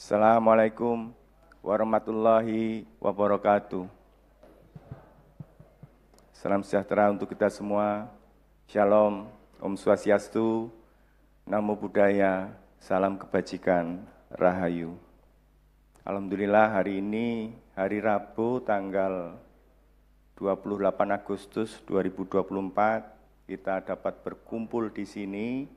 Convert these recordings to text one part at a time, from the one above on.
Assalamualaikum warahmatullahi wabarakatuh. Salam sejahtera untuk kita semua. Shalom, Om Swastiastu, Namo Buddhaya, Salam Kebajikan, Rahayu. Alhamdulillah hari ini hari Rabu tanggal 28 Agustus 2024 kita dapat berkumpul di sini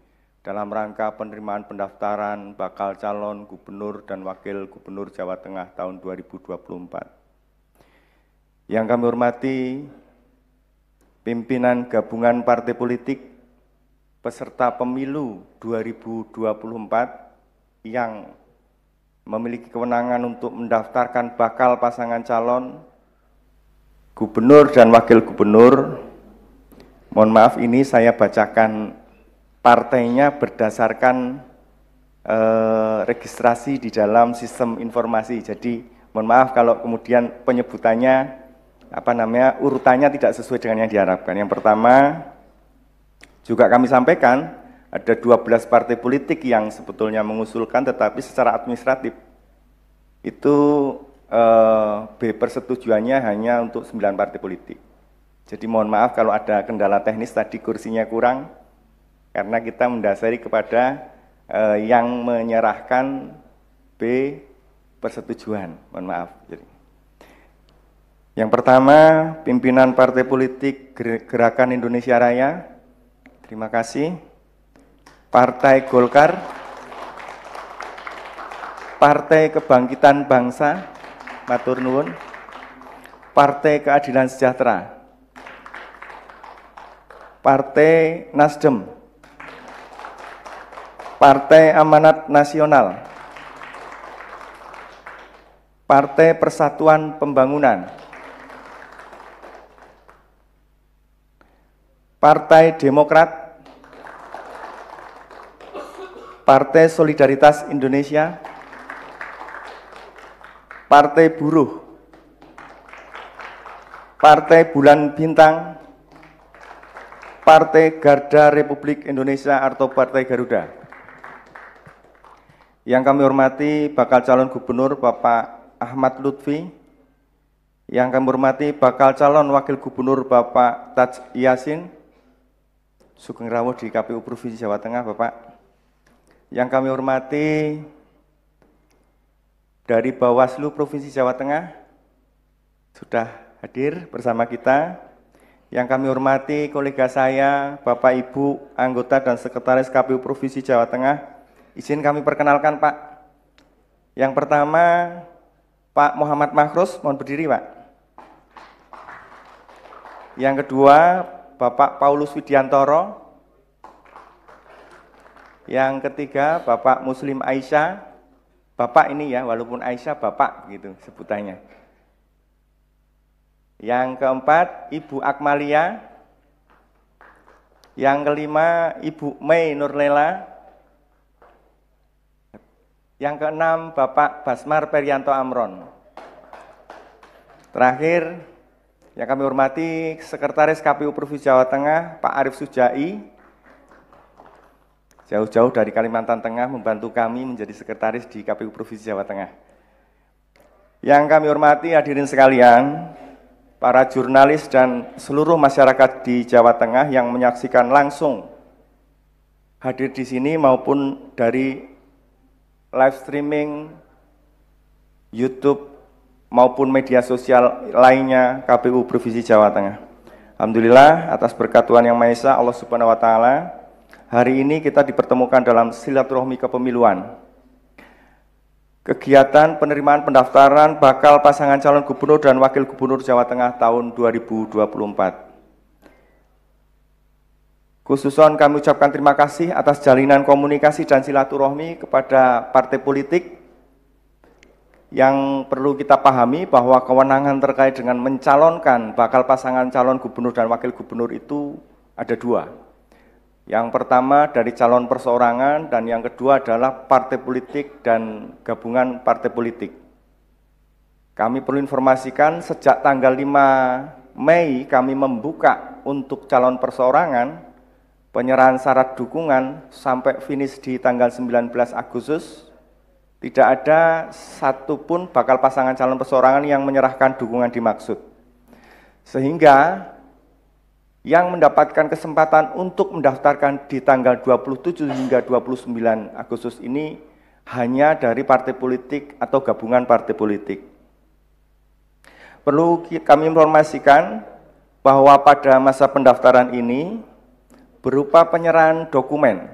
dalam rangka penerimaan pendaftaran bakal calon gubernur dan wakil gubernur Jawa Tengah tahun 2024. Yang kami hormati pimpinan gabungan partai politik peserta pemilu 2024 yang memiliki kewenangan untuk mendaftarkan bakal pasangan calon gubernur dan wakil gubernur. Mohon maaf ini saya bacakan partainya berdasarkan eh, registrasi di dalam sistem informasi. Jadi mohon maaf kalau kemudian penyebutannya apa namanya urutannya tidak sesuai dengan yang diharapkan. Yang pertama juga kami sampaikan ada 12 partai politik yang sebetulnya mengusulkan tetapi secara administratif itu eh, B persetujuannya hanya untuk 9 partai politik. Jadi mohon maaf kalau ada kendala teknis tadi kursinya kurang, karena kita mendasari kepada eh, yang menyerahkan B persetujuan. Mohon maaf. Jadi, yang pertama, pimpinan Partai Politik Gerakan Indonesia Raya. Terima kasih. Partai Golkar. Partai Kebangkitan Bangsa. Matur nuwun. Partai Keadilan Sejahtera. Partai Nasdem. Partai Amanat Nasional, Partai Persatuan Pembangunan, Partai Demokrat, Partai Solidaritas Indonesia, Partai Buruh, Partai Bulan Bintang, Partai Garda Republik Indonesia atau Partai Garuda. Yang kami hormati bakal calon gubernur Bapak Ahmad Lutfi, yang kami hormati bakal calon wakil gubernur Bapak Taj Yasin, Sugeng Rawuh di KPU Provinsi Jawa Tengah Bapak. Yang kami hormati dari Bawaslu Provinsi Jawa Tengah, sudah hadir bersama kita. Yang kami hormati kolega saya, Bapak Ibu, anggota dan sekretaris KPU Provinsi Jawa Tengah, Izin kami perkenalkan Pak. Yang pertama Pak Muhammad Mahrus, mohon berdiri Pak. Yang kedua Bapak Paulus Widiantoro. Yang ketiga Bapak Muslim Aisyah. Bapak ini ya, walaupun Aisyah Bapak gitu sebutannya. Yang keempat Ibu Akmalia. Yang kelima Ibu Mei Nurlela. Yang keenam, Bapak Basmar Perianto Amron. Terakhir, yang kami hormati Sekretaris KPU Provinsi Jawa Tengah, Pak Arif Sujai, jauh-jauh dari Kalimantan Tengah membantu kami menjadi sekretaris di KPU Provinsi Jawa Tengah. Yang kami hormati hadirin sekalian, para jurnalis dan seluruh masyarakat di Jawa Tengah yang menyaksikan langsung hadir di sini maupun dari live streaming YouTube maupun media sosial lainnya KPU Provinsi Jawa Tengah. Alhamdulillah atas berkat Tuhan Yang Maha Esa Allah Subhanahu wa taala hari ini kita dipertemukan dalam silaturahmi kepemiluan. Kegiatan penerimaan pendaftaran bakal pasangan calon gubernur dan wakil gubernur Jawa Tengah tahun 2024. Khususon kami ucapkan terima kasih atas jalinan komunikasi dan silaturahmi kepada partai politik yang perlu kita pahami bahwa kewenangan terkait dengan mencalonkan bakal pasangan calon gubernur dan wakil gubernur itu ada dua. Yang pertama dari calon perseorangan dan yang kedua adalah partai politik dan gabungan partai politik. Kami perlu informasikan sejak tanggal 5 Mei kami membuka untuk calon perseorangan penyerahan syarat dukungan sampai finish di tanggal 19 Agustus tidak ada satupun bakal pasangan calon perseorangan yang menyerahkan dukungan dimaksud. Sehingga yang mendapatkan kesempatan untuk mendaftarkan di tanggal 27 hingga 29 Agustus ini hanya dari partai politik atau gabungan partai politik. Perlu kami informasikan bahwa pada masa pendaftaran ini berupa penyerahan dokumen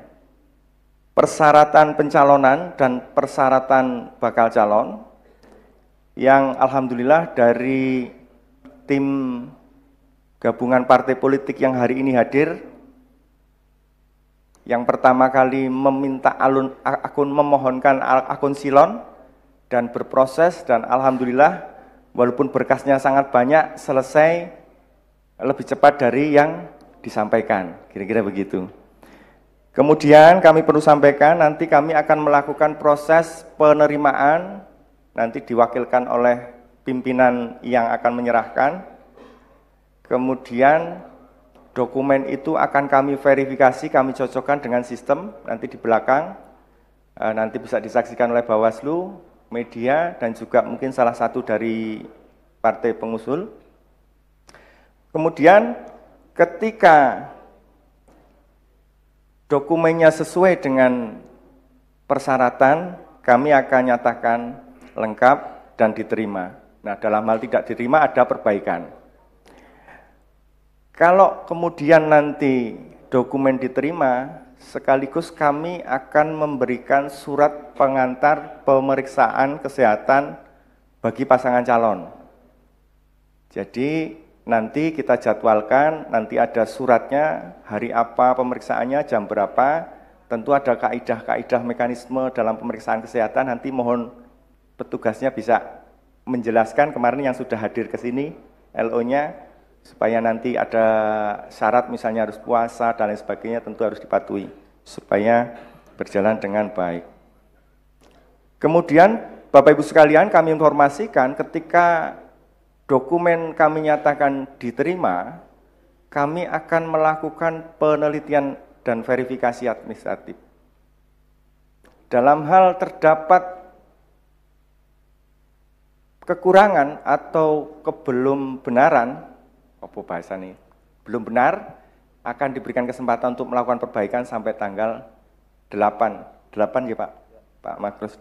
persyaratan pencalonan dan persyaratan bakal calon yang alhamdulillah dari tim gabungan partai politik yang hari ini hadir yang pertama kali meminta alun, akun memohonkan akun silon dan berproses dan alhamdulillah walaupun berkasnya sangat banyak selesai lebih cepat dari yang disampaikan kira-kira begitu. Kemudian kami perlu sampaikan nanti kami akan melakukan proses penerimaan nanti diwakilkan oleh pimpinan yang akan menyerahkan. Kemudian dokumen itu akan kami verifikasi, kami cocokkan dengan sistem nanti di belakang. Eh, nanti bisa disaksikan oleh Bawaslu, media, dan juga mungkin salah satu dari partai pengusul. Kemudian ketika dokumennya sesuai dengan persyaratan, kami akan nyatakan lengkap dan diterima. Nah, dalam hal tidak diterima ada perbaikan. Kalau kemudian nanti dokumen diterima, sekaligus kami akan memberikan surat pengantar pemeriksaan kesehatan bagi pasangan calon. Jadi nanti kita jadwalkan, nanti ada suratnya, hari apa pemeriksaannya, jam berapa, tentu ada kaidah-kaidah mekanisme dalam pemeriksaan kesehatan, nanti mohon petugasnya bisa menjelaskan kemarin yang sudah hadir ke sini, LO-nya, supaya nanti ada syarat misalnya harus puasa dan lain sebagainya tentu harus dipatuhi, supaya berjalan dengan baik. Kemudian Bapak Ibu sekalian kami informasikan ketika dokumen kami nyatakan diterima, kami akan melakukan penelitian dan verifikasi administratif. Dalam hal terdapat kekurangan atau kebelum benaran, apa bahasa nih, belum benar, akan diberikan kesempatan untuk melakukan perbaikan sampai tanggal 8. 8 ya Pak? Pak Makrus,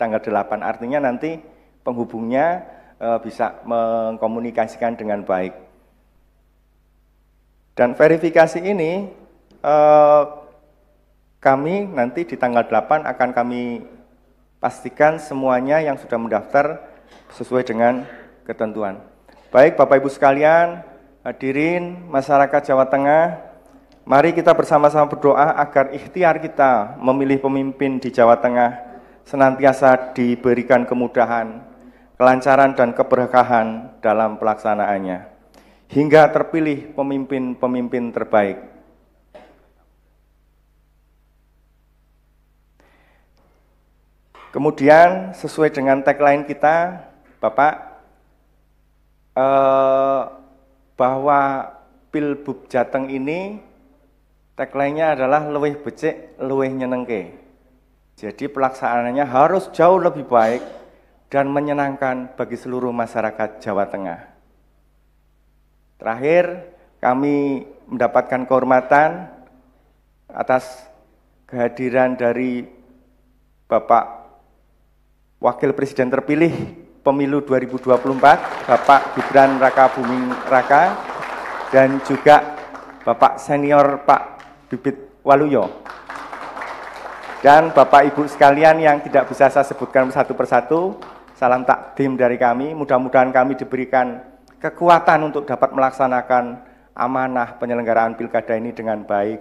tanggal 8. Artinya nanti penghubungnya Eh, bisa mengkomunikasikan dengan baik. Dan verifikasi ini eh, kami nanti di tanggal 8 akan kami pastikan semuanya yang sudah mendaftar sesuai dengan ketentuan. Baik Bapak Ibu sekalian, hadirin masyarakat Jawa Tengah, mari kita bersama-sama berdoa agar ikhtiar kita memilih pemimpin di Jawa Tengah senantiasa diberikan kemudahan, kelancaran dan keberkahan dalam pelaksanaannya, hingga terpilih pemimpin-pemimpin terbaik. Kemudian sesuai dengan tagline kita, Bapak, eh, bahwa Pilbub Jateng ini tagline-nya adalah luwih becik, luwih nyenengke. Jadi pelaksanaannya harus jauh lebih baik dan menyenangkan bagi seluruh masyarakat Jawa Tengah. Terakhir, kami mendapatkan kehormatan atas kehadiran dari Bapak Wakil Presiden terpilih pemilu 2024, Bapak Gibran Raka Buming Raka, dan juga Bapak senior Pak Bibit Waluyo. Dan Bapak Ibu sekalian yang tidak bisa saya sebutkan satu persatu, Salam takdim dari kami, mudah-mudahan kami diberikan kekuatan untuk dapat melaksanakan amanah penyelenggaraan pilkada ini dengan baik.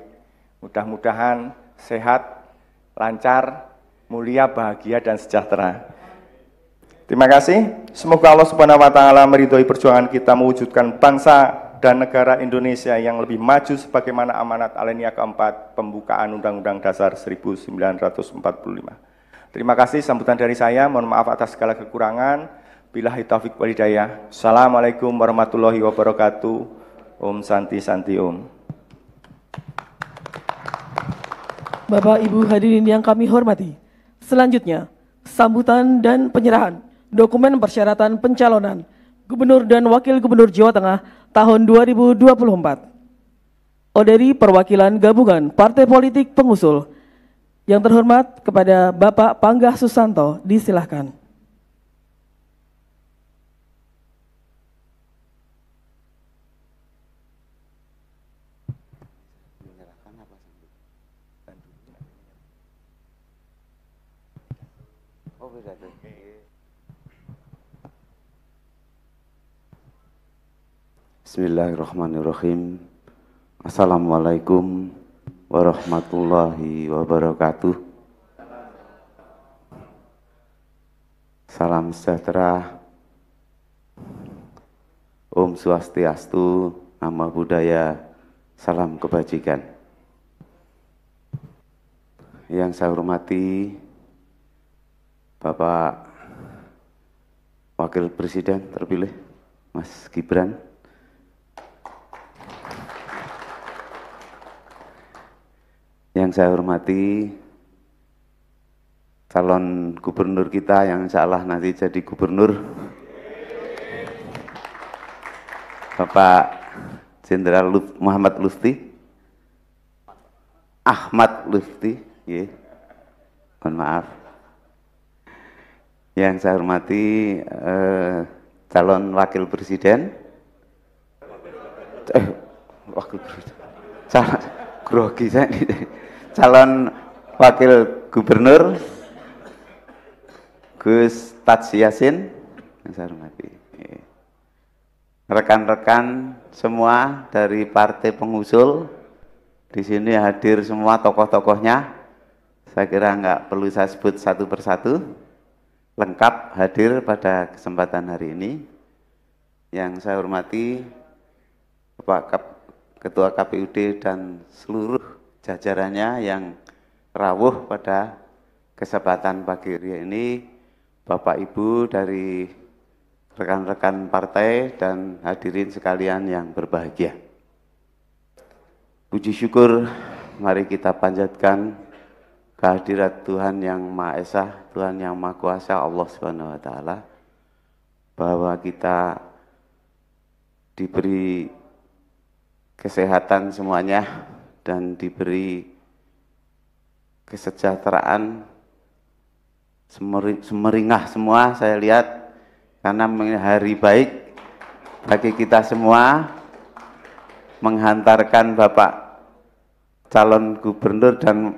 Mudah-mudahan sehat, lancar, mulia, bahagia, dan sejahtera. Terima kasih. Semoga Allah Subhanahu wa taala meridhoi perjuangan kita mewujudkan bangsa dan negara Indonesia yang lebih maju sebagaimana amanat alenia keempat pembukaan Undang-Undang Dasar 1945. Terima kasih sambutan dari saya. Mohon maaf atas segala kekurangan. Bila taufik walidayah. Assalamualaikum warahmatullahi wabarakatuh. Om Santi Santi Om. Bapak Ibu hadirin yang kami hormati. Selanjutnya, sambutan dan penyerahan dokumen persyaratan pencalonan Gubernur dan Wakil Gubernur Jawa Tengah tahun 2024. Oderi perwakilan gabungan Partai Politik Pengusul. Yang terhormat kepada Bapak Panggah Susanto, disilahkan. Bismillahirrahmanirrahim. Assalamualaikum warahmatullahi wabarakatuh. Salam sejahtera. Om Swastiastu, Nama Budaya, Salam Kebajikan. Yang saya hormati Bapak Wakil Presiden terpilih, Mas Gibran, Yang saya hormati calon gubernur kita yang insya Allah nanti jadi gubernur, Bapak Jenderal Muhammad Lutfi, Ahmad Lutfi, ya. mohon maaf. Yang saya hormati eh, calon wakil presiden, eh, wakil presiden, calon grogi saya calon wakil gubernur Gus Taji Yasin yang saya hormati. Rekan-rekan semua dari partai pengusul di sini hadir semua tokoh-tokohnya. Saya kira nggak perlu saya sebut satu persatu. Lengkap hadir pada kesempatan hari ini. Yang saya hormati Bapak Ketua KPUD dan seluruh jajarannya yang rawuh pada kesempatan pagi ini, Bapak Ibu dari rekan-rekan partai dan hadirin sekalian yang berbahagia. Puji syukur, mari kita panjatkan kehadirat Tuhan yang Maha Esa, Tuhan yang Maha Kuasa, Allah Subhanahu wa taala bahwa kita diberi kesehatan semuanya dan diberi kesejahteraan semeringah semua saya lihat karena hari baik bagi kita semua menghantarkan Bapak calon gubernur dan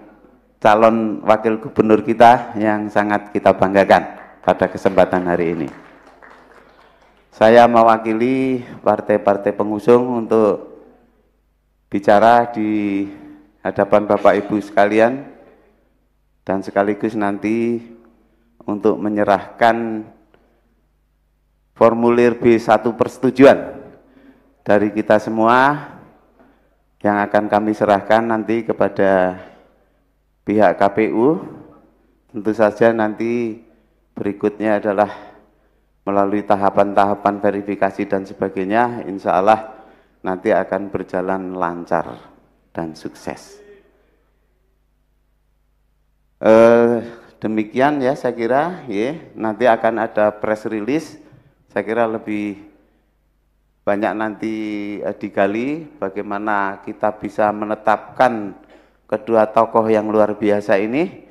calon wakil gubernur kita yang sangat kita banggakan pada kesempatan hari ini. Saya mewakili partai-partai pengusung untuk bicara di hadapan Bapak Ibu sekalian dan sekaligus nanti untuk menyerahkan formulir B1 persetujuan dari kita semua yang akan kami serahkan nanti kepada pihak KPU. Tentu saja nanti berikutnya adalah melalui tahapan-tahapan verifikasi dan sebagainya, insya Allah nanti akan berjalan lancar dan sukses. Eh, demikian ya saya kira ya nanti akan ada press release. Saya kira lebih banyak nanti eh, digali bagaimana kita bisa menetapkan kedua tokoh yang luar biasa ini.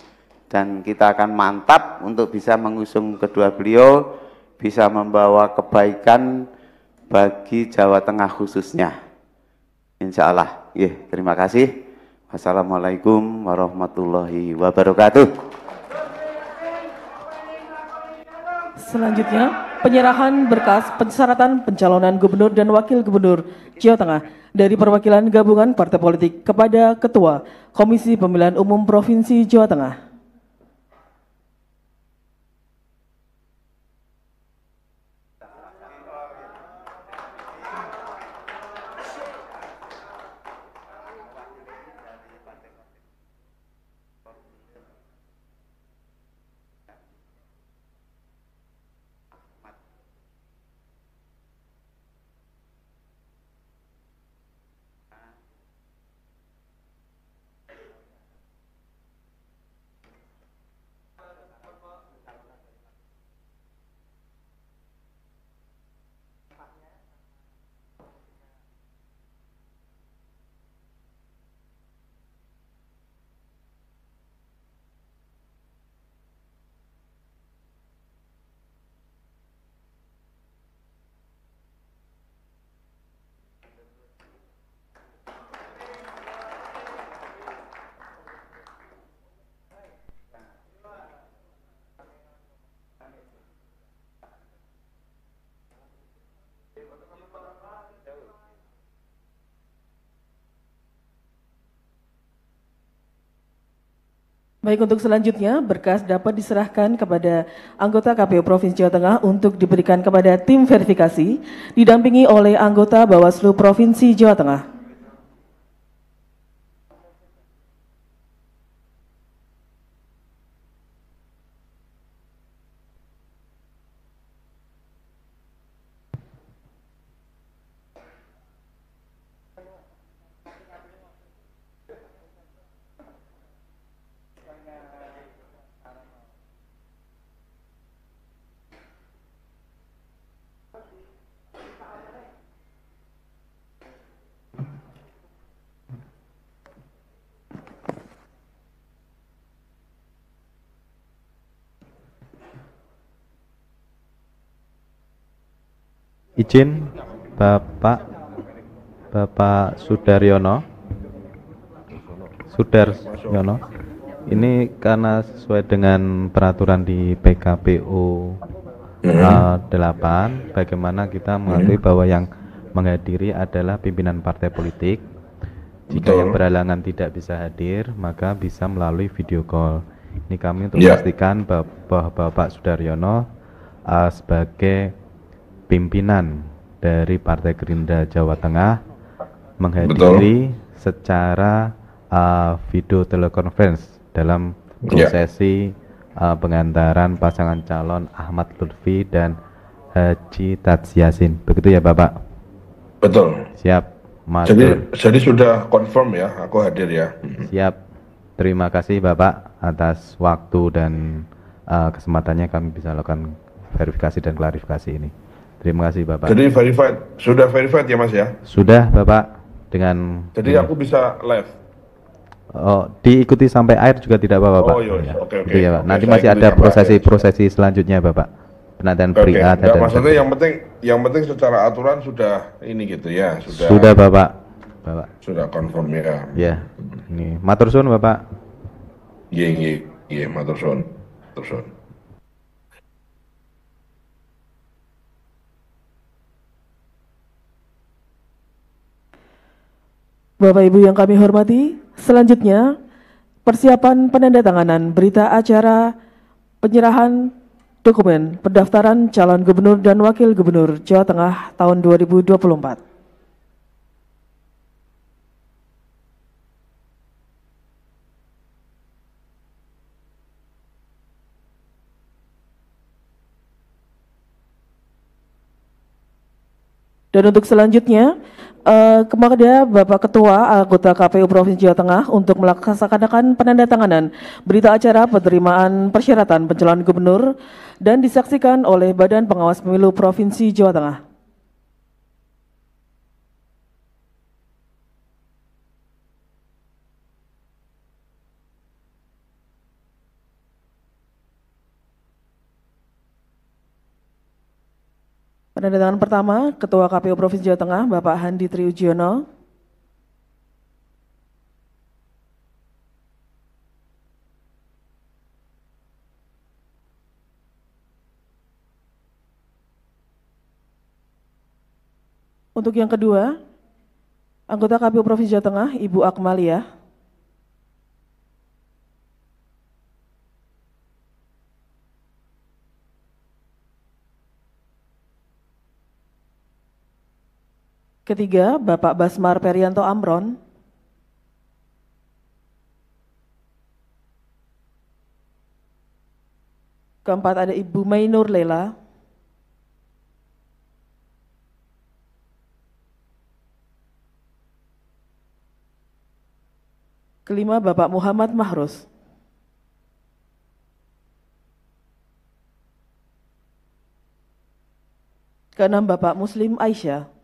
Dan kita akan mantap untuk bisa mengusung kedua beliau bisa membawa kebaikan bagi Jawa Tengah khususnya. Insya Allah. Ya, terima kasih. Wassalamualaikum warahmatullahi wabarakatuh. Selanjutnya, penyerahan berkas persyaratan pencalonan gubernur dan wakil gubernur Jawa Tengah dari perwakilan gabungan partai politik kepada Ketua Komisi Pemilihan Umum Provinsi Jawa Tengah. Baik untuk selanjutnya, berkas dapat diserahkan kepada anggota KPU Provinsi Jawa Tengah untuk diberikan kepada tim verifikasi, didampingi oleh anggota Bawaslu Provinsi Jawa Tengah. Izin Bapak Bapak Sudaryono. Sudaryono. Ini karena sesuai dengan peraturan di PKPU uh, 8 bagaimana kita mengakui bahwa yang menghadiri adalah pimpinan partai politik. Jika Betul. yang berhalangan tidak bisa hadir maka bisa melalui video call. Ini kami untuk Ya. memastikan bah- bahwa Bapak Sudaryono uh, sebagai pimpinan dari Partai Gerindra Jawa Tengah menghadiri secara uh, video telekonferensi dalam Ya. prosesi uh, pengantaran pasangan calon Ahmad Lutfi dan Haji Tadsyasin. Begitu ya Bapak? Betul. Siap. Jadi Matur. jadi sudah confirm ya, aku hadir ya. Siap. Terima kasih Bapak atas waktu dan uh, kesempatannya kami bisa lakukan verifikasi dan klarifikasi ini. Terima kasih Bapak. Jadi verified, sudah verified ya Mas ya. Sudah Bapak dengan Jadi aku bisa live. Oh, diikuti sampai air juga tidak apa-apa, Pak. Oh, iya, iya. Oke, oke. Gitu ya, Pak. Nanti masih ada prosesi-prosesi selanjutnya, Bapak. Penantian Oke. pre Enggak, maksudnya yang penting yang penting secara aturan sudah ini gitu ya, sudah Sudah, Bapak. Bapak. sudah confirm ya. Ya. Ini matur suwun, Bapak. Iya, iya, iya, matur suwun. Matur suwun. Bapak Ibu yang kami hormati, selanjutnya persiapan penandatanganan berita acara penyerahan dokumen pendaftaran calon gubernur dan wakil gubernur Jawa Tengah tahun 2024. Dan untuk selanjutnya, eh, kepada Bapak Ketua anggota KPU Provinsi Jawa Tengah untuk melaksanakan penandatanganan berita acara penerimaan persyaratan pencalonan gubernur dan disaksikan oleh Badan Pengawas Pemilu Provinsi Jawa Tengah. Penandatanganan pertama, Ketua KPU Provinsi Jawa Tengah, Bapak Handi Triujono. Untuk yang kedua, anggota KPU Provinsi Jawa Tengah, Ibu Akmalia. Ketiga, Bapak Basmar Perianto Amron. Keempat ada Ibu Mainur Lela. Kelima, Bapak Muhammad Mahrus. Keenam, Bapak Muslim Aisyah.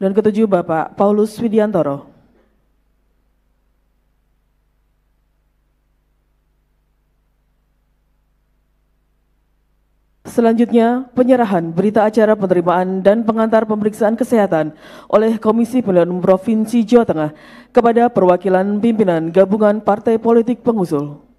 Dan ketujuh Bapak Paulus Widiantoro. Selanjutnya, penyerahan berita acara penerimaan dan pengantar pemeriksaan kesehatan oleh Komisi Pemilihan Provinsi Jawa Tengah kepada perwakilan pimpinan gabungan partai politik pengusul.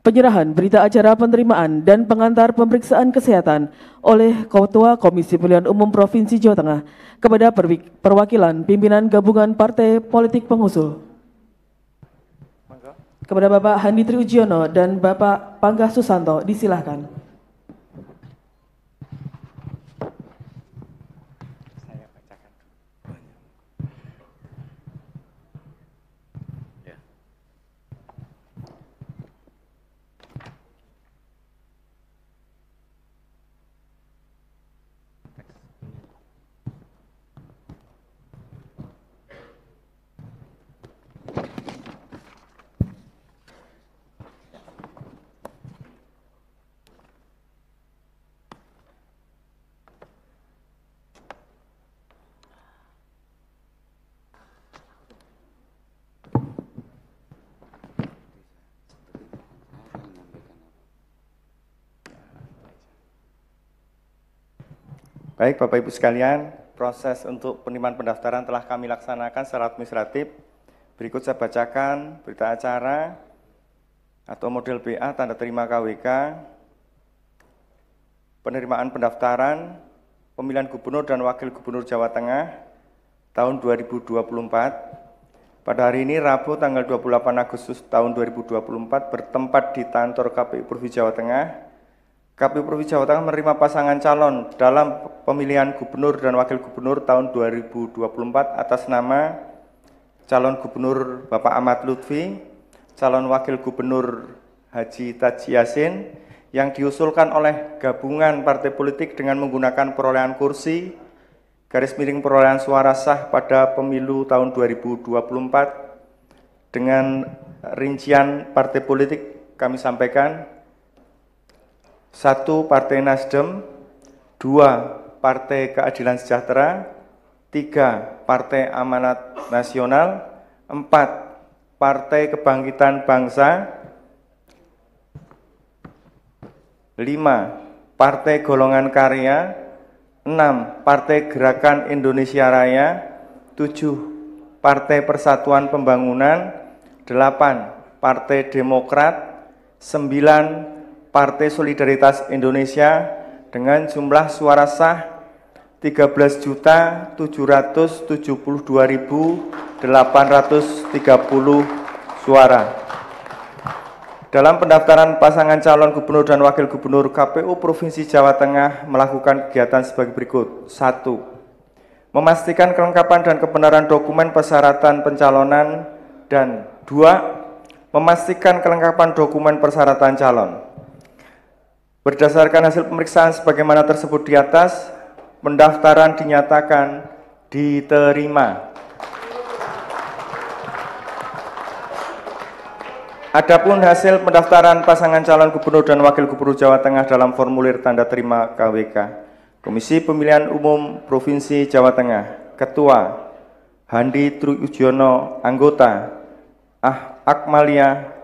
Penyerahan berita acara penerimaan dan pengantar pemeriksaan kesehatan oleh Ketua Komisi Pemilihan Umum Provinsi Jawa Tengah kepada perwakilan pimpinan gabungan partai politik pengusul. Kepada Bapak Handi Triujiono dan Bapak Pangga Susanto, disilahkan. Baik Bapak Ibu sekalian, proses untuk penerimaan pendaftaran telah kami laksanakan secara administratif. Berikut saya bacakan berita acara atau model BA tanda terima KWK, penerimaan pendaftaran, pemilihan gubernur dan wakil gubernur Jawa Tengah tahun 2024. Pada hari ini Rabu tanggal 28 Agustus tahun 2024 bertempat di kantor KPU Provinsi Jawa Tengah KPU Provinsi Jawa Tengah menerima pasangan calon dalam pemilihan gubernur dan wakil gubernur tahun 2024 atas nama calon gubernur Bapak Ahmad Lutfi, calon wakil gubernur Haji Taji Yasin yang diusulkan oleh gabungan partai politik dengan menggunakan perolehan kursi garis miring perolehan suara sah pada pemilu tahun 2024 dengan rincian partai politik kami sampaikan satu Partai Nasdem, dua Partai Keadilan Sejahtera, tiga Partai Amanat Nasional, empat Partai Kebangkitan Bangsa, lima Partai Golongan Karya, enam Partai Gerakan Indonesia Raya, tujuh Partai Persatuan Pembangunan, delapan Partai Demokrat, sembilan Partai Solidaritas Indonesia dengan jumlah suara sah 13.772.830 suara. Dalam pendaftaran pasangan calon gubernur dan wakil gubernur KPU Provinsi Jawa Tengah melakukan kegiatan sebagai berikut. 1. Memastikan kelengkapan dan kebenaran dokumen persyaratan pencalonan dan 2. Memastikan kelengkapan dokumen persyaratan calon. Berdasarkan hasil pemeriksaan sebagaimana tersebut di atas, pendaftaran dinyatakan diterima. Adapun hasil pendaftaran pasangan calon gubernur dan wakil gubernur Jawa Tengah dalam formulir tanda terima KWK. Komisi Pemilihan Umum Provinsi Jawa Tengah, Ketua Handi Trujiono, anggota Ah Akmalia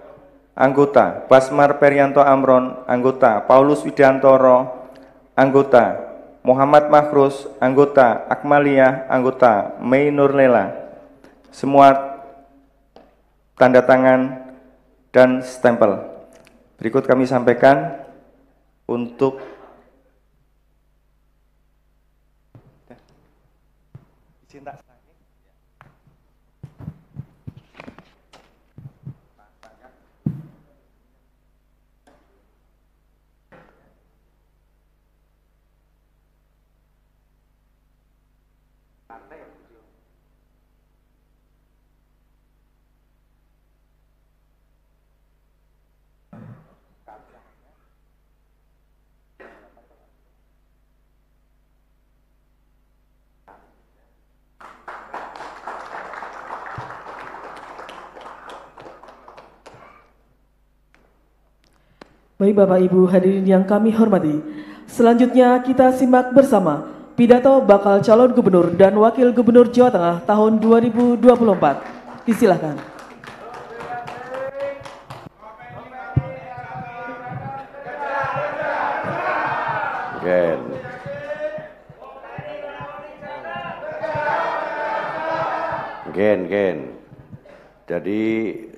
anggota Basmar Perianto Amron, anggota Paulus Widiantoro, anggota Muhammad Makrus, anggota Akmalia, anggota Mei Nurlela. Semua tanda tangan dan stempel. Berikut kami sampaikan untuk Baik Bapak Ibu hadirin yang kami hormati, selanjutnya kita simak bersama pidato bakal calon gubernur dan wakil gubernur Jawa Tengah tahun 2024. Disilahkan. Gen. Gen, gen. Jadi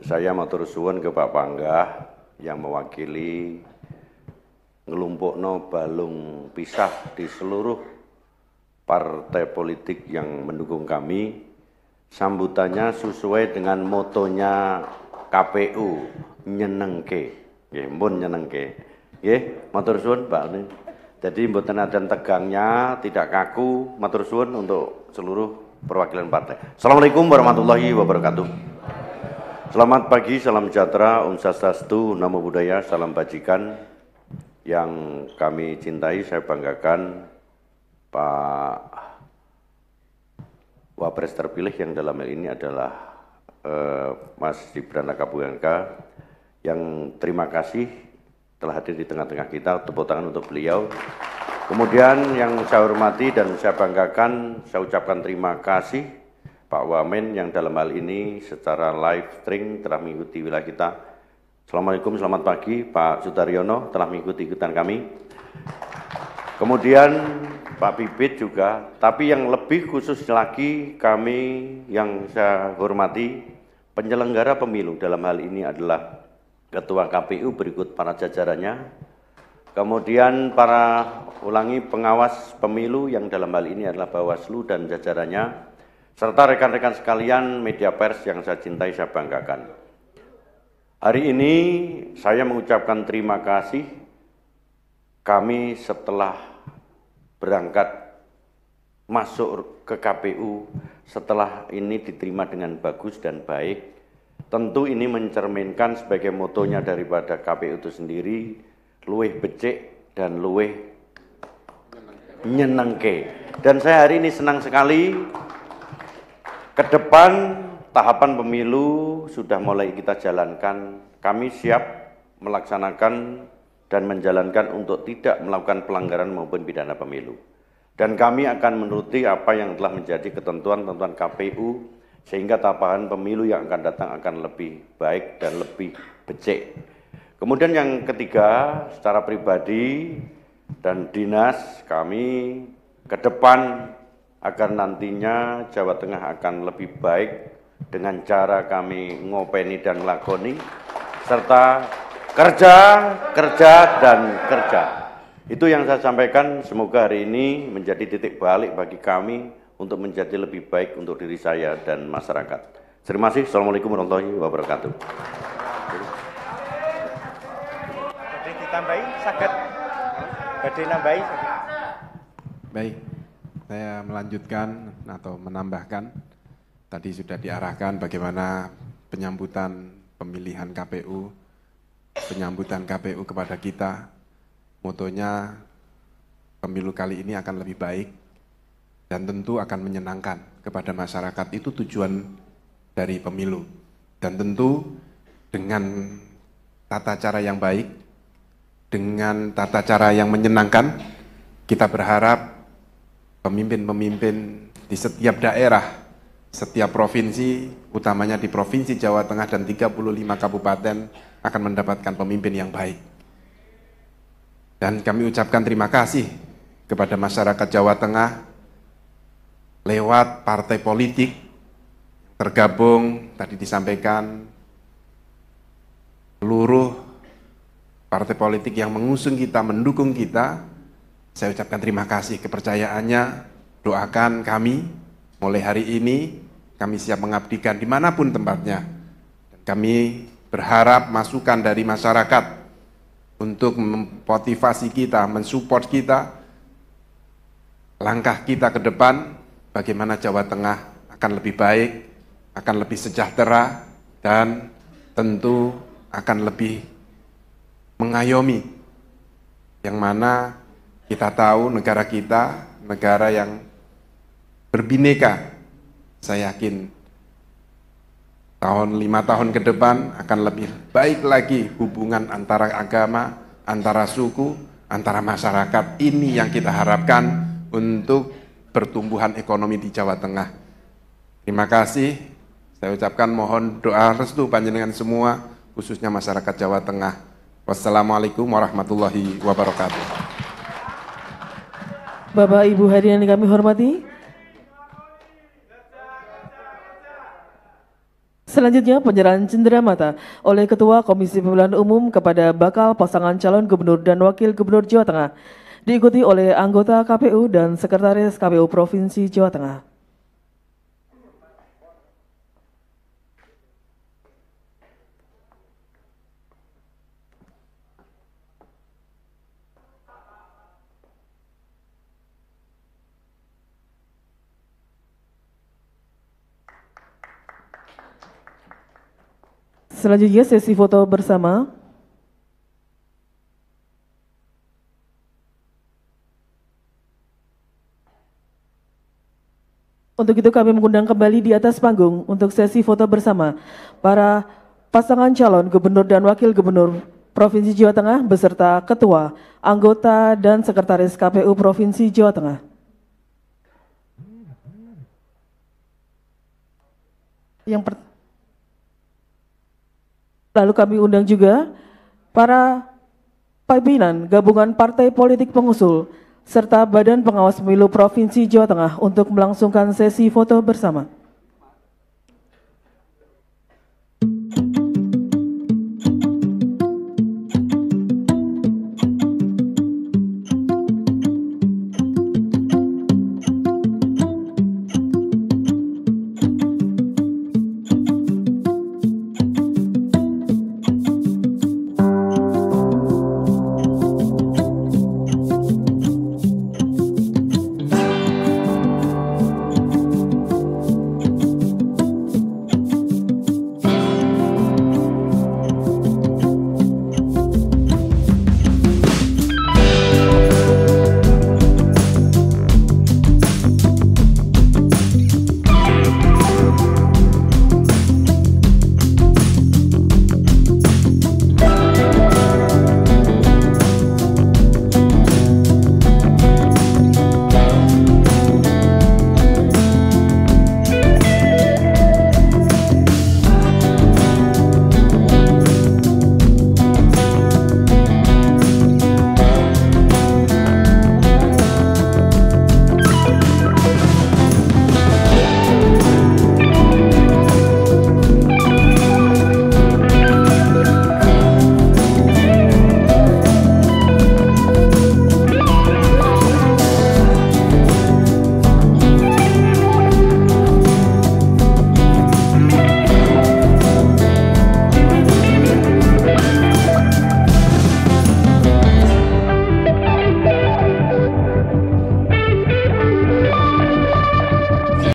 saya mau terus suwun ke Pak Panggah yang mewakili ngelumpukno balung pisah di seluruh partai politik yang mendukung kami. Sambutannya sesuai dengan motonya KPU, nyenengke. Nggih, pun nyenengke. Nggih, matur suwun Pak. Jadi mboten ada tegangnya, tidak kaku, matur suwun untuk seluruh perwakilan partai. Assalamualaikum warahmatullahi wabarakatuh. Selamat pagi, salam sejahtera, Om Swastiastu, Namo Buddhaya, salam bajikan yang kami cintai, saya banggakan Pak Wapres terpilih yang dalam hal ini adalah eh, Mas Gibran Raka yang terima kasih telah hadir di tengah-tengah kita, tepuk tangan untuk beliau. Kemudian yang saya hormati dan saya banggakan, saya ucapkan terima kasih Pak Wamen yang dalam hal ini secara live stream telah mengikuti wilayah kita. Assalamualaikum, selamat pagi. Pak Sutaryono telah mengikuti ikutan kami. Kemudian Pak Bibit juga, tapi yang lebih khusus lagi kami yang saya hormati penyelenggara pemilu dalam hal ini adalah Ketua KPU berikut para jajarannya, kemudian para ulangi pengawas pemilu yang dalam hal ini adalah Bawaslu dan jajarannya, serta rekan-rekan sekalian media pers yang saya cintai, saya banggakan. Hari ini saya mengucapkan terima kasih kami setelah berangkat masuk ke KPU setelah ini diterima dengan bagus dan baik. Tentu ini mencerminkan sebagai motonya daripada KPU itu sendiri, luweh becek dan luweh nyenengke. Dan saya hari ini senang sekali ke depan tahapan pemilu sudah mulai kita jalankan. Kami siap melaksanakan dan menjalankan untuk tidak melakukan pelanggaran maupun pidana pemilu. Dan kami akan menuruti apa yang telah menjadi ketentuan-ketentuan KPU sehingga tahapan pemilu yang akan datang akan lebih baik dan lebih becek. Kemudian yang ketiga, secara pribadi dan dinas kami ke depan agar nantinya Jawa Tengah akan lebih baik dengan cara kami ngopeni dan ngelakoni, serta kerja, kerja, dan kerja. Itu yang saya sampaikan, semoga hari ini menjadi titik balik bagi kami untuk menjadi lebih baik untuk diri saya dan masyarakat. Terima kasih. Assalamualaikum warahmatullahi wabarakatuh. Ditambahi, sakit. Badai nambahi. Baik, saya melanjutkan atau menambahkan Tadi sudah diarahkan bagaimana penyambutan pemilihan KPU, penyambutan KPU kepada kita, motonya pemilu kali ini akan lebih baik dan tentu akan menyenangkan kepada masyarakat. Itu tujuan dari pemilu. Dan tentu dengan tata cara yang baik, dengan tata cara yang menyenangkan, kita berharap pemimpin-pemimpin di setiap daerah setiap provinsi, utamanya di Provinsi Jawa Tengah dan 35 kabupaten akan mendapatkan pemimpin yang baik. Dan kami ucapkan terima kasih kepada masyarakat Jawa Tengah lewat partai politik tergabung tadi disampaikan seluruh partai politik yang mengusung kita, mendukung kita, saya ucapkan terima kasih kepercayaannya, doakan kami Mulai hari ini kami siap mengabdikan di mana pun tempatnya. Dan kami berharap masukan dari masyarakat untuk memotivasi kita, mensupport kita, langkah kita ke depan, bagaimana Jawa Tengah akan lebih baik, akan lebih sejahtera, dan tentu akan lebih mengayomi. Yang mana kita tahu negara kita, negara yang berbineka. Saya yakin tahun lima tahun ke depan akan lebih baik lagi hubungan antara agama, antara suku, antara masyarakat. Ini yang kita harapkan untuk pertumbuhan ekonomi di Jawa Tengah. Terima kasih. Saya ucapkan mohon doa restu panjenengan semua, khususnya masyarakat Jawa Tengah. Wassalamualaikum warahmatullahi wabarakatuh. Bapak Ibu hadirin yang kami hormati, Selanjutnya penyerahan cenderamata oleh Ketua Komisi Pemilihan Umum kepada bakal pasangan calon gubernur dan wakil gubernur Jawa Tengah diikuti oleh anggota KPU dan sekretaris KPU Provinsi Jawa Tengah. Selanjutnya sesi foto bersama. Untuk itu kami mengundang kembali di atas panggung untuk sesi foto bersama para pasangan calon gubernur dan wakil gubernur Provinsi Jawa Tengah beserta ketua, anggota, dan sekretaris KPU Provinsi Jawa Tengah. Yang per Lalu kami undang juga para pimpinan gabungan partai politik pengusul serta Badan Pengawas Pemilu Provinsi Jawa Tengah untuk melangsungkan sesi foto bersama.